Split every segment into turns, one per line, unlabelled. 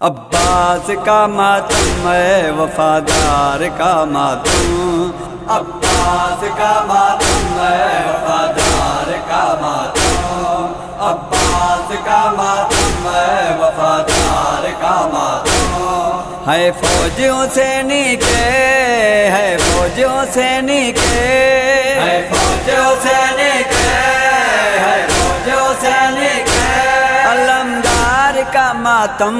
अब्बास का मातम, मैं वफादार का मातम अब्बास का मातम, मैं वफादार का मातम अब्बास का मातम, मैं वफादार का मातम है फौजियों से नीचे, है फौजियों से नीचे। है फौजियों से का मातम।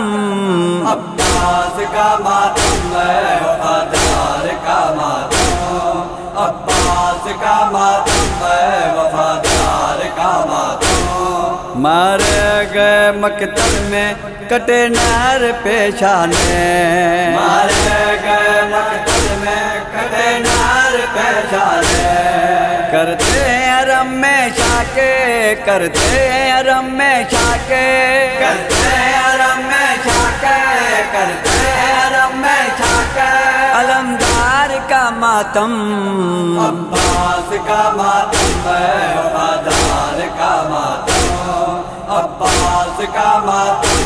अब्बास का मातम है, वफादार का मातम। अब्बास का मातम है, वफादार का मातम। मारे गए मकतल में कटे नार पेशाने। मारे गए मकतल में कटे नार पेशाने। करते रम में शाके करते हैं रम में शाके करते हैं रम में शाके करते हैं रम में शाके अलमदार का मातम। अब्बास का मातम है वफादार का मातम अब्बास का मातम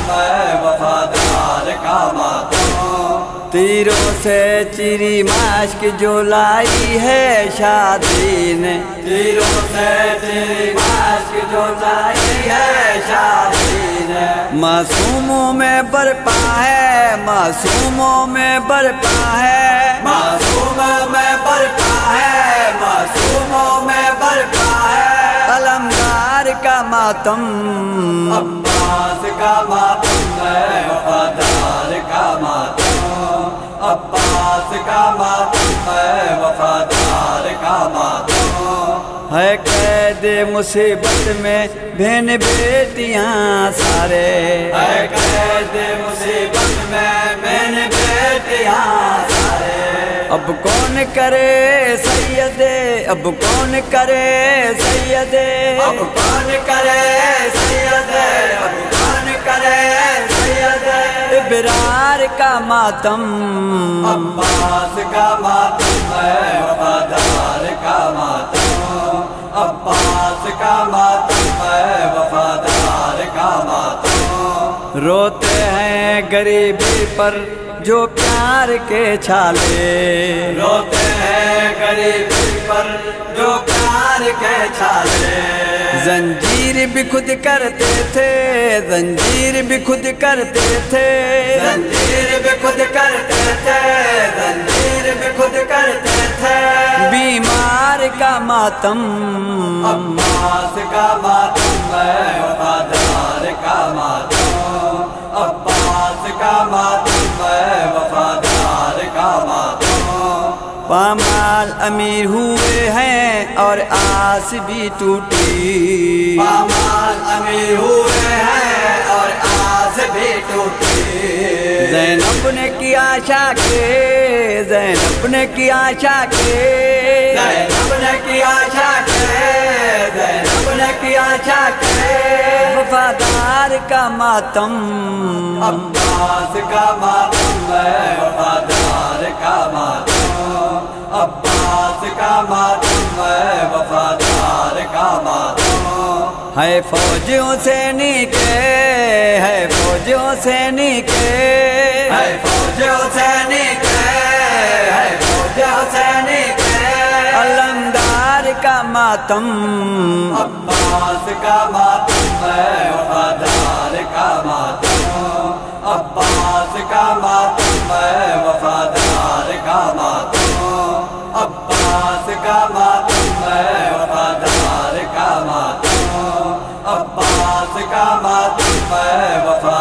तीरों से चिरी माश्क जो लाई है शादी ने तीरों से चिरी माश्क जो लाई है शादी ने। मासूमों में बरपा है, मासूमों में बरपा है। मासूमों में बरपा है, मासूमों में बरपा है। अलमदार का मातम। अब्बास का मातम है, वफादार का मातम। का मातम है, वफादार का मातम है कैद मुसीबत में बहन बेटियाँ सारे। है कैद मुसीबत में बहन बेटियाँ सारे। अब कौन करे सैयदे, अब कौन करे सैयदे। अब कौन करे सैयदे, अब कौन करे इबरार का मातम। अब्बास का मातम है, वफादार का मातम। अब्बास का मातम है, वफादार का मातम। रोते हैं गरीबी पर जो प्यार के छाले। रोते हैं गरीबी पर जो प्यार के छाले। भी खुद करते थे जंजीर भी खुद करते थे। जंजीर भी खुद करते थे जंजीर भी खुद करते थे। बीमार का मातम। का मातम। पामाल अमीर हुए हैं और आस भी टूटी। पामाल अमीर हुए हैं और आस भी टूटी। जैन अपने की आशा के जैन अपने की आशा के जैन अपने की आशा के की आशा वफादार का मातम। अब्बास का मातम है वफादार का मातम। अब्बास का मातम है वफादार का मातम। है फौजियों से नीके है फौजियों से नीके। है फौजियों से नीके। मातम अब्बास का मातम है वफादार का मातम अब्बास का मातम है, वफादार का मातम अब्बास का मातम है, वफादार का मातम अब्बास का मातम का मातम